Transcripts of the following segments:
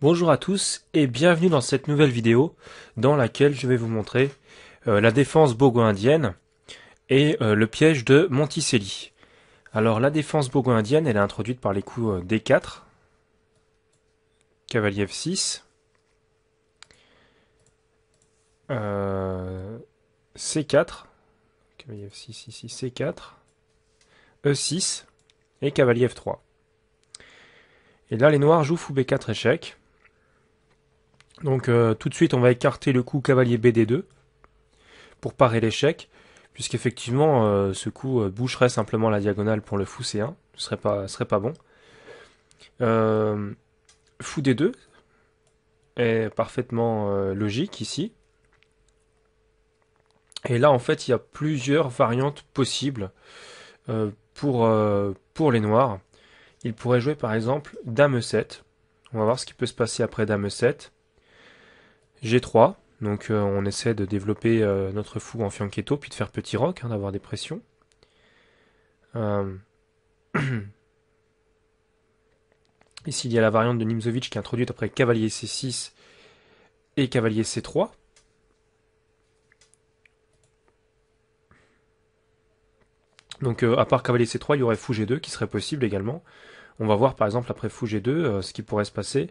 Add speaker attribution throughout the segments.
Speaker 1: Bonjour à tous et bienvenue dans cette nouvelle vidéo dans laquelle je vais vous montrer euh, la défense bogo-indienne et euh, le piège de Monticelli. Alors la défense bogo-indienne elle est introduite par les coups euh, D4, cavalier F6, C4, cavalier F6 ici, C4, E6 et cavalier F3. Et là, les noirs jouent fou B4 échec. Donc euh, tout de suite, on va écarter le coup cavalier BD2 pour parer l'échec, puisqu'effectivement, euh, ce coup euh, boucherait simplement la diagonale pour le fou C1. Ce serait pas, serait pas bon. fou D2 est parfaitement logique ici. Et là, en fait, il y a plusieurs variantes possibles pour, pour les noirs. Il pourrait jouer par exemple Dame 7. On va voir ce qui peut se passer après Dame 7. G3. Donc euh, on essaie de développer euh, notre fou en fianchetto, puis de faire petit roc, hein, d'avoir des pressions. Euh, ici il y a la variante de Nimzovic qui est introduite après cavalier C6 et cavalier C3. Donc à part cavalier C3, il y aurait fou G2 qui serait possible également. On va voir par exemple après fou G2 euh, ce qui pourrait se passer.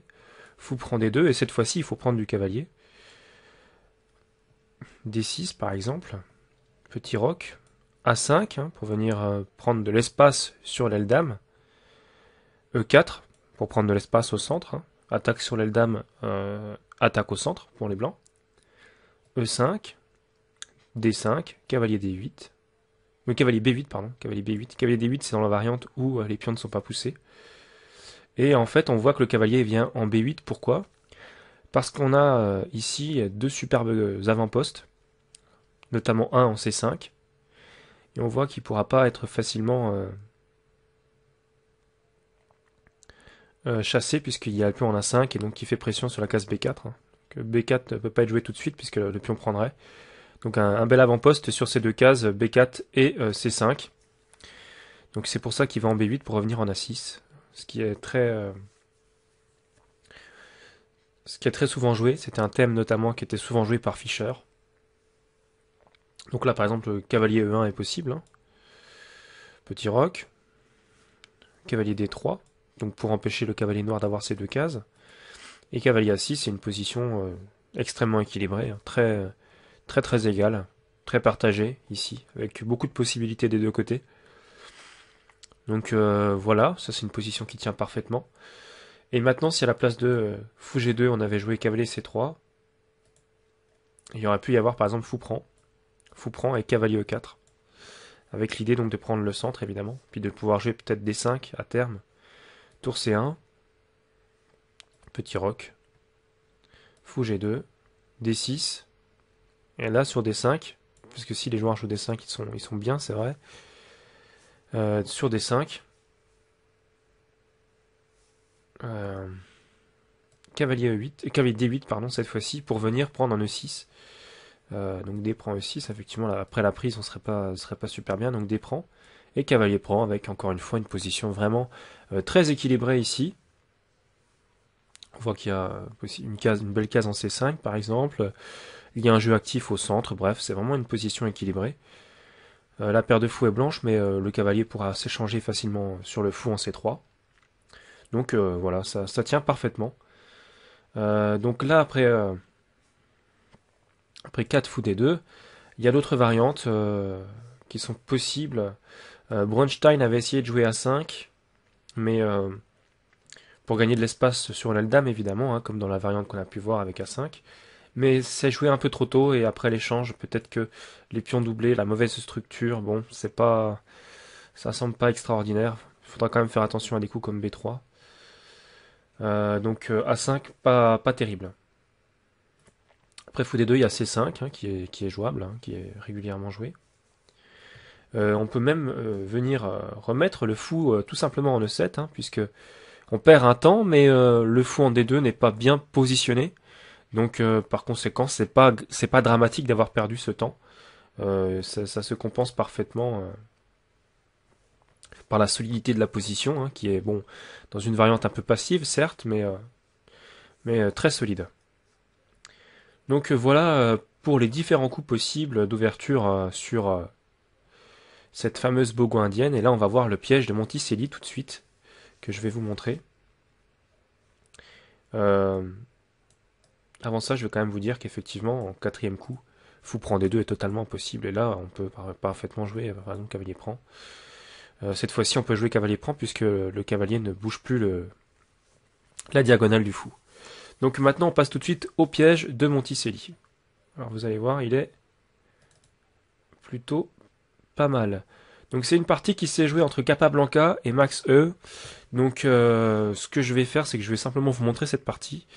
Speaker 1: Fou prend D2 et cette fois-ci il faut prendre du cavalier. D6 par exemple. Petit roc. A5 hein, pour venir euh, prendre de l'espace sur l'aile dame. E4 pour prendre de l'espace au centre. Hein. Attaque sur l'aile dame, euh, attaque au centre pour les blancs. E5, D5, cavalier D8. Le cavalier B8, pardon. Cavalier B8. Cavalier D8, c'est dans la variante où les pions ne sont pas poussés. Et en fait, on voit que le cavalier vient en B8. Pourquoi? Parce qu'on a euh, ici deux superbes euh, avant-postes, notamment un en C5. Et on voit qu'il ne pourra pas être facilement euh, chassé puisqu'il y a le pion en A5 et donc qui fait pression sur la case B4. Hein. Que B4 ne peut pas être joué tout de suite puisque le pion prendrait. Donc un, bel avant-poste sur ces deux cases, B4 et C5. Donc c'est pour ça qu'il va en B8 pour revenir en A6 ce qui est très euh, ce qui est très souvent joué. C'était un thème notamment qui était souvent joué par Fischer. Donc là par exemple le cavalier E1 est possible. Hein. Petit roc. Cavalier D3. Donc pour empêcher le cavalier noir d'avoir ces deux cases. Et cavalier A6 c'est une position euh, extrêmement équilibrée, hein. très très très égale, très partagée ici, avec beaucoup de possibilités des deux côtés. Donc euh, voilà, ça c'est une position qui tient parfaitement. Et maintenant, si à la place de euh, fou G2, on avait joué cavalier C3, il y aurait pu y avoir par exemple fou prend, fou prend et cavalier E4. Avec l'idée donc de prendre le centre évidemment, puis de pouvoir jouer peut-être D5 à terme. Tour C1, petit roc, fou G2, D6, et là sur D5, puisque si les joueurs jouent D5, ils sont, ils sont bien, c'est vrai. Euh, sur des 5. Euh, cavalier E8, cavalier D8 pardon cette fois-ci pour venir prendre un E6. Euh, donc D prend E6, effectivement après la prise on serait pas serait pas super bien, donc D prend. Et cavalier prend avec encore une fois une position vraiment très équilibrée ici. On voit qu'il y a une, case, une belle case en C5 par exemple. Il y a un jeu actif au centre, bref, c'est vraiment une position équilibrée. Euh, la paire de fous est blanche, mais euh, le cavalier pourra s'échanger facilement sur le fou en C3. Donc euh, voilà, ça, tient parfaitement. donc là, après, après 4 fous D2, il y a d'autres variantes qui sont possibles. Bronstein avait essayé de jouer à 5, mais pour gagner de l'espace sur l'aile dame, évidemment, hein, comme dans la variante qu'on a pu voir avec A5 mais c'est joué un peu trop tôt et après l'échange, peut-être que les pions doublés, la mauvaise structure, bon, c'est pas, ça semble pas extraordinaire. Il faudra quand même faire attention à des coups comme B3. Euh, donc euh, A5, pas, pas terrible. Après fou D2, il y a C5 hein, qui, est, jouable, hein, qui est régulièrement joué. Euh, on peut même venir remettre le fou tout simplement en E7, hein, puisque on perd un temps, mais le fou en D2 n'est pas bien positionné. Donc euh, par conséquent, c'est pas c'est pas dramatique d'avoir perdu ce temps. Euh, ça, se compense parfaitement euh, par la solidité de la position, hein, qui est bon dans une variante un peu passive, certes, mais mais très solide. Donc voilà pour les différents coups possibles d'ouverture sur cette fameuse bogo indienne. Et là, on va voir le piège de Monticelli tout de suite, que je vais vous montrer. Euh, avant ça, je vais quand même vous dire qu'effectivement, en quatrième coup, fou prend des deux est totalement impossible. Et là, on peut parfaitement jouer, par exemple, cavalier prend. Euh, cette fois-ci, on peut jouer cavalier prend puisque le cavalier ne bouge plus la diagonale du fou. Donc maintenant, on passe tout de suite au piège de Monticelli. Alors vous allez voir, il est plutôt pas mal. Donc c'est une partie qui s'est jouée entre Capablanca et Max E. Donc euh, ce que je vais faire, c'est que je vais simplement vous montrer cette partie.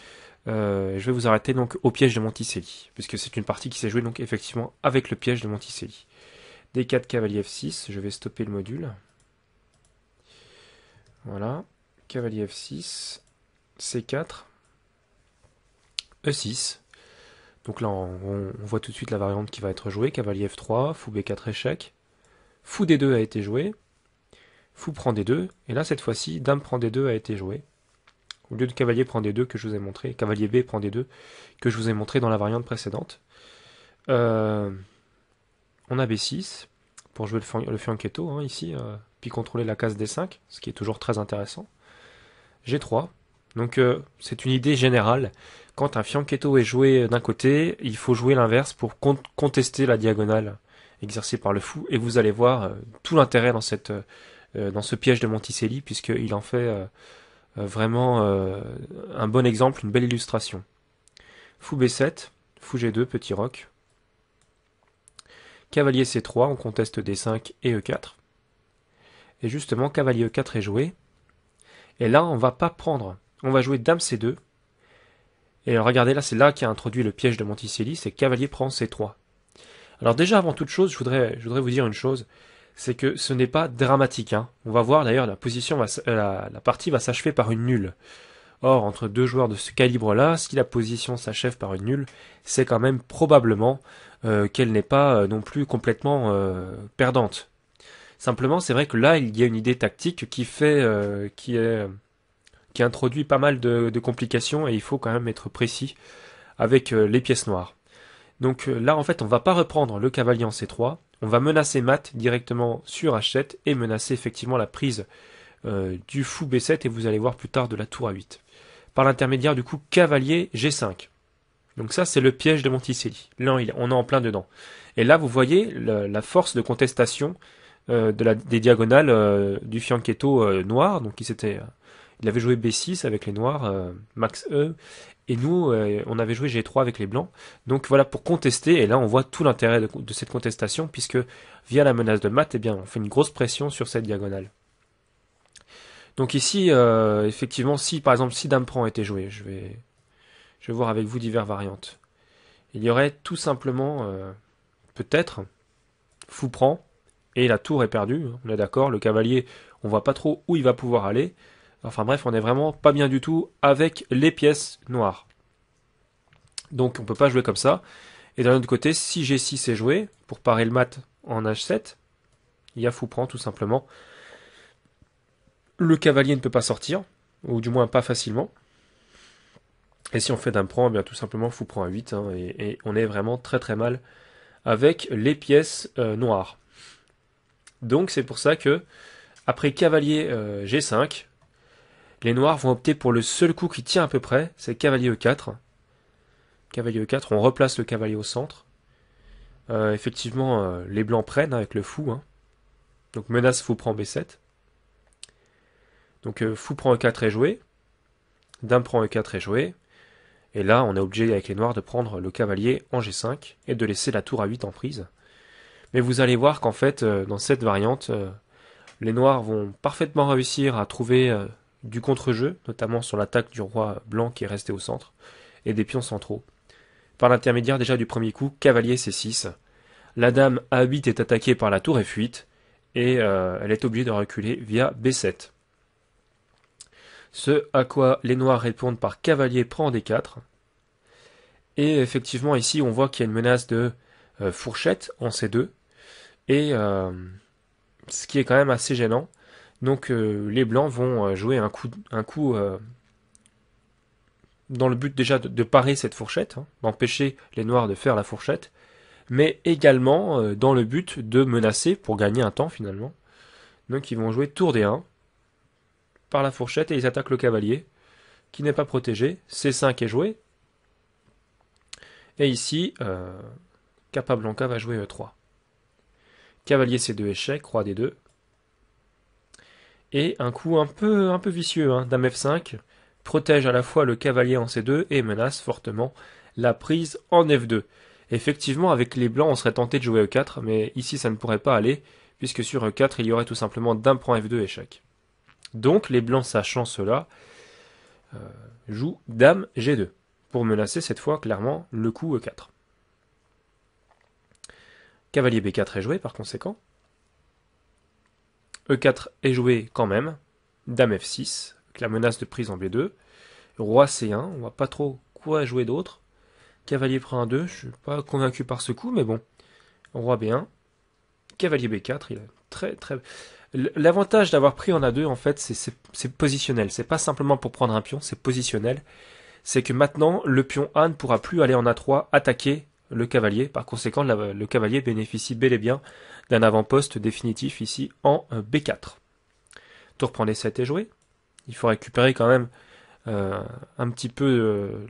Speaker 1: Euh, je vais vous arrêter donc au piège de Monticelli, puisque c'est une partie qui s'est jouée donc effectivement avec le piège de Monticelli. D4 cavalier F6, je vais stopper le module. Voilà, cavalier F6, C4, E6. Donc là, on, voit tout de suite la variante qui va être jouée, cavalier F3, fou B4 échec, Fou D2 a été joué. Fou prend D2. Et là, cette fois-ci, Dame prend D2 a été joué. Au lieu de cavalier prend D2 que je vous ai montré, cavalier B prend D2 que je vous ai montré dans la variante précédente. Euh, on a B6 pour jouer le, fianchetto hein, ici, euh, puis contrôler la case D5, ce qui est toujours très intéressant. G3. Donc euh, c'est une idée générale. Quand un fianchetto est joué d'un côté, il faut jouer l'inverse pour contester la diagonale exercé par le fou, et vous allez voir euh, tout l'intérêt euh, dans ce piège de Monticelli, puisqu'il en fait vraiment un bon exemple, une belle illustration. Fou B7, Fou G2, petit roc. Cavalier C3, on conteste D5 et E4. Et justement, cavalier E4 est joué. Et là, on va pas prendre. On va jouer Dame C2. Et regardez, là, c'est là qui a introduit le piège de Monticelli, c'est cavalier prend C3. Alors déjà, avant toute chose, je voudrais, vous dire une chose, c'est que ce n'est pas dramatique. Hein. On va voir d'ailleurs, la position, va, la, partie va s'achever par une nulle. Or, entre deux joueurs de ce calibre-là, si la position s'achève par une nulle, c'est quand même probablement euh, qu'elle n'est pas euh, non plus complètement euh, perdante. Simplement, c'est vrai que là, il y a une idée tactique qui fait, qui est, qui introduit pas mal de, complications et il faut quand même être précis avec les pièces noires. Donc euh, là, en fait, on va pas reprendre le cavalier en C3, on va menacer mat directement sur H7 et menacer effectivement la prise euh, du fou B7 et vous allez voir plus tard de la tour A8. Par l'intermédiaire du coup cavalier G5. Donc ça, c'est le piège de Monticelli. Là, on est en plein dedans. Et là, vous voyez la force de contestation euh, des diagonales du fianchetto noir. Donc il s'était il avait joué B6 avec les noirs, Max E, et nous, euh, on avait joué G3 avec les blancs. Donc voilà, pour contester, et là on voit tout l'intérêt de, cette contestation, puisque via la menace de mat, eh bien, on fait une grosse pression sur cette diagonale. Donc ici, euh, effectivement, si par exemple, si Dame prend été joué, je vais, je vais voir avec vous diverses variantes. Il y aurait tout simplement, euh, peut-être, Fou prend, et la tour est perdue, on est d'accord, le cavalier, on voit pas trop où il va pouvoir aller. Enfin bref, on est vraiment pas bien du tout avec les pièces noires. Donc on peut pas jouer comme ça. Et d'un autre côté, si G6 est joué, pour parer le mat en H7, il y a fou prend tout simplement. Le cavalier ne peut pas sortir, ou du moins pas facilement. Et si on fait d'un prend, eh bien tout simplement fou prend à 8, hein, et, on est vraiment très très mal avec les pièces euh, noires. Donc c'est pour ça que après cavalier euh, G5, les noirs vont opter pour le seul coup qui tient à peu près, c'est cavalier E4. Cavalier E4, on replace le cavalier au centre. Euh, effectivement, euh, les blancs prennent avec le fou. Hein. Donc menace fou prend B7. Donc euh, fou prend E4 est joué. Dame prend E4 est joué. Et là, on est obligé avec les noirs de prendre le cavalier en G5 et de laisser la tour à 8 en prise. Mais vous allez voir qu'en fait, dans cette variante, les noirs vont parfaitement réussir à trouver du contre-jeu, notamment sur l'attaque du roi blanc qui est resté au centre, et des pions centraux. Par l'intermédiaire déjà du premier coup, cavalier C6. La dame A8 est attaquée par la tour F8, et euh, elle est obligée de reculer via B7. Ce à quoi les noirs répondent par cavalier prend D4. Et effectivement ici on voit qu'il y a une menace de euh, fourchette en C2. Et euh, ce qui est quand même assez gênant, donc euh, les blancs vont euh, jouer un coup, euh, dans le but déjà de, parer cette fourchette, hein, d'empêcher les noirs de faire la fourchette, mais également dans le but de menacer pour gagner un temps finalement. Donc ils vont jouer tour D1 par la fourchette et ils attaquent le cavalier qui n'est pas protégé. C5 est joué. Et ici, Capablanca va jouer E3. Cavalier C2 échec, roi D2. Et un coup un peu, un peu vicieux, hein, dame F5, protège à la fois le cavalier en C2 et menace fortement la prise en F2. Effectivement, avec les blancs, on serait tenté de jouer E4, mais ici ça ne pourrait pas aller, puisque sur E4, il y aurait tout simplement dame prend F2 échec. Donc les blancs, sachant cela, euh, jouent dame G2, pour menacer cette fois clairement le coup E4. Cavalier B4 est joué par conséquent. E4 est joué quand même. Dame F6, avec la menace de prise en B2. Roi C1, on voit pas trop quoi jouer d'autre. Cavalier prend un 2, je suis pas convaincu par ce coup, mais bon. Roi B1. Cavalier B4, il est très très... L'avantage d'avoir pris en A2, en fait, c'est positionnel. C'est pas simplement pour prendre un pion, c'est positionnel. C'est que maintenant, le pion A ne pourra plus aller en A3 attaquer le cavalier. Par conséquent, le cavalier bénéficie bel et bien d'un avant-poste définitif ici en euh, B4. Tour prend D7 est joué. Il faut récupérer quand même euh, un petit peu... Euh,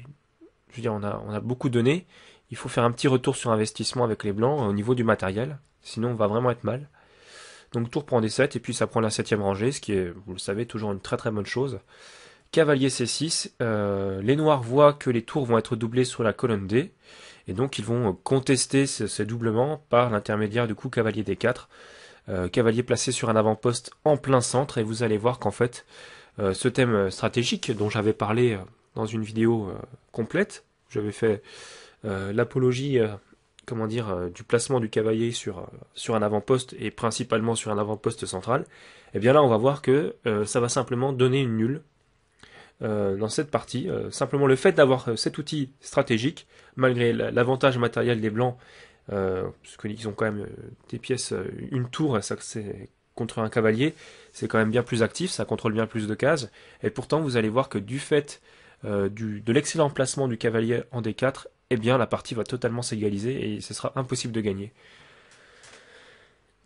Speaker 1: je veux dire, on a, beaucoup donné. Il faut faire un petit retour sur investissement avec les blancs au niveau du matériel. Sinon, on va vraiment être mal. Donc tour prend D7 et puis ça prend la septième rangée, ce qui est, vous le savez, toujours une très très bonne chose. Cavalier C6, les noirs voient que les tours vont être doublés sur la colonne D. Et donc ils vont contester ces doublements par l'intermédiaire du coup cavalier D4. Euh, cavalier placé sur un avant-poste en plein centre et vous allez voir qu'en fait euh, ce thème stratégique dont j'avais parlé euh, dans une vidéo complète, j'avais fait l'apologie comment dire du placement du cavalier sur un avant-poste et principalement sur un avant-poste central, et eh bien là on va voir que ça va simplement donner une nulle euh, dans cette partie. Euh, simplement le fait d'avoir euh, cet outil stratégique, malgré l'avantage matériel des blancs, puisqu'ils ont quand même des pièces, une tour, ça c'est contre un cavalier, c'est quand même bien plus actif, ça contrôle bien plus de cases, et pourtant vous allez voir que du fait de l'excellent placement du cavalier en D4, eh bien la partie va totalement s'égaliser et ce sera impossible de gagner.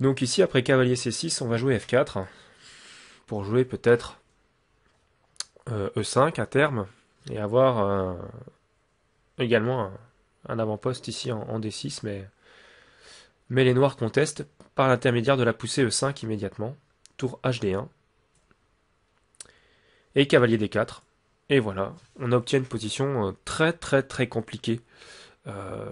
Speaker 1: Donc ici, après cavalier C6, on va jouer F4, pour jouer peut-être E5 euh, e à terme et avoir également un, avant-poste ici en, D6, mais, les noirs contestent par l'intermédiaire de la poussée E5 immédiatement. Tour HD1. Et cavalier D4. Et voilà, on obtient une position euh, très très très compliquée euh,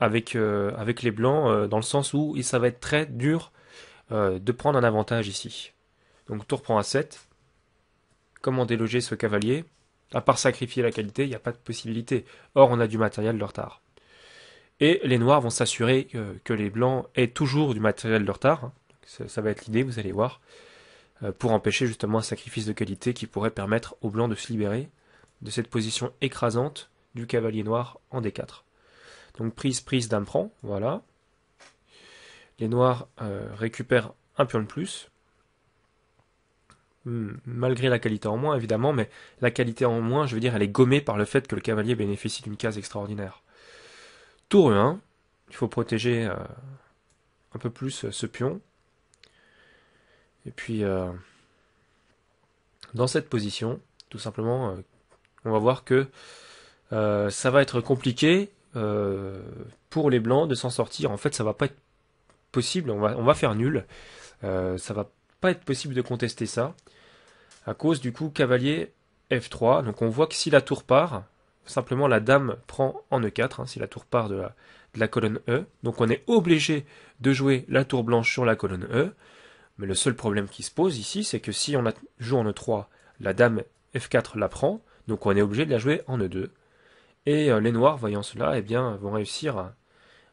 Speaker 1: avec, avec les blancs, dans le sens où ça va être très dur de prendre un avantage ici. Donc tour prend A7, Comment déloger ce cavalier À part sacrifier la qualité, il n'y a pas de possibilité. Or, on a du matériel de retard. Et les noirs vont s'assurer que, les blancs aient toujours du matériel de retard. Hein. Ça, va être l'idée, vous allez voir, euh, pour empêcher justement un sacrifice de qualité qui pourrait permettre aux blancs de se libérer de cette position écrasante du cavalier noir en D4. Donc prise, prise, dame prend, voilà. Les noirs euh, récupèrent un pion de plus. Hmm, malgré la qualité en moins évidemment, mais la qualité en moins, je veux dire, elle est gommée par le fait que le cavalier bénéficie d'une case extraordinaire. Tour 1, il faut protéger euh, un peu plus euh, ce pion. Et puis, euh, dans cette position, tout simplement, on va voir que ça va être compliqué pour les blancs de s'en sortir. En fait, ça va pas être possible, on va, on va faire nul. ça va pas être possible de contester ça, à cause du coup cavalier F3. Donc on voit que si la tour part, simplement la dame prend en E4, hein, si la tour part de la, colonne E. Donc on est obligé de jouer la tour blanche sur la colonne E. Mais le seul problème qui se pose ici, c'est que si on joue en E3, la dame F4 la prend, donc on est obligé de la jouer en E2. Et euh, les noirs, voyant cela, eh bien, vont réussir à,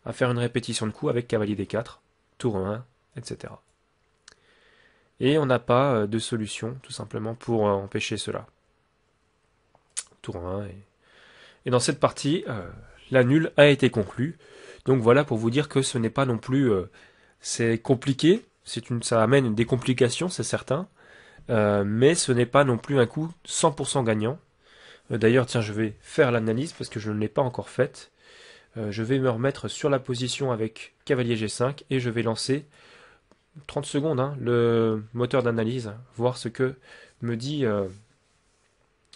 Speaker 1: à faire une répétition de coups avec cavalier D4, tour 1, etc. Et on n'a pas euh, de solution, tout simplement, pour euh, empêcher cela. Tour 1. Et, dans cette partie, euh, la nulle a été conclue. Donc voilà pour vous dire que ce n'est pas non plus... c'est compliqué, ça amène des complications, c'est certain. mais ce n'est pas non plus un coup 100% gagnant. D'ailleurs, tiens, je vais faire l'analyse parce que je ne l'ai pas encore faite. je vais me remettre sur la position avec cavalier G5 et je vais lancer 30 secondes hein, le moteur d'analyse, voir ce que me dit,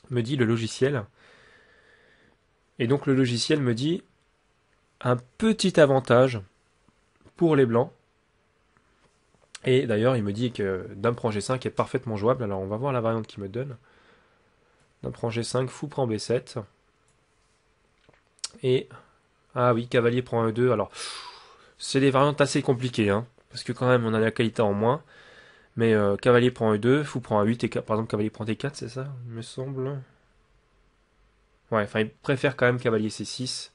Speaker 1: me dit le logiciel. Et donc le logiciel me dit un petit avantage pour les blancs. Et d'ailleurs, il me dit que dame prend G5 est parfaitement jouable. Alors on va voir la variante qu'il me donne. Dame prend G5, fou prend B7. Et ah oui, cavalier prend E2. Alors c'est des variantes assez compliquées, hein, parce que quand même on a la qualité en moins. Mais euh, cavalier prend E2, fou prend A8 et par exemple cavalier prend D4, c'est ça, il me semble. Ouais, enfin, il préfère quand même cavalier C6.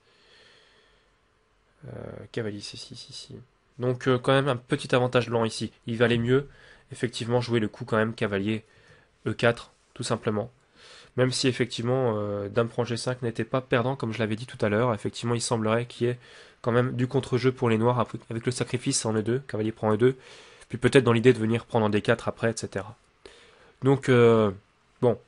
Speaker 1: Euh, cavalier C6 ici. Donc euh, quand même un petit avantage blanc ici. Il valait mieux effectivement jouer le coup quand même cavalier E4 tout simplement. Même si effectivement euh, Dame prend G5 n'était pas perdant comme je l'avais dit tout à l'heure, effectivement il semblerait qu'il y ait quand même du contre-jeu pour les noirs avec le sacrifice en E2, cavalier prend E2, puis peut-être dans l'idée de venir prendre en D4 après, etc. Donc bon,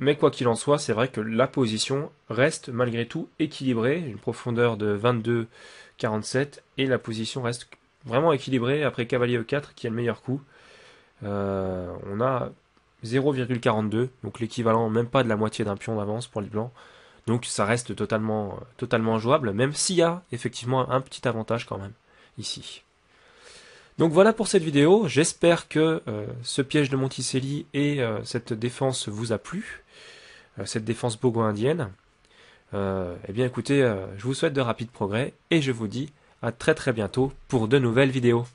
Speaker 1: Mais quoi qu'il en soit, c'est vrai que la position reste malgré tout équilibrée, une profondeur de 22,47 et la position reste vraiment équilibrée après cavalier E4 qui a le meilleur coup. Euh, on a 0,42, donc l'équivalent même pas de la moitié d'un pion d'avance pour les blancs. Donc ça reste totalement, totalement jouable, même s'il y a effectivement un petit avantage quand même ici. Donc voilà pour cette vidéo, j'espère que euh, ce piège de Monticelli et euh, cette défense vous a plu. Cette défense bogo-indienne. Eh bien écoutez, je vous souhaite de rapides progrès et je vous dis à très très bientôt pour de nouvelles vidéos.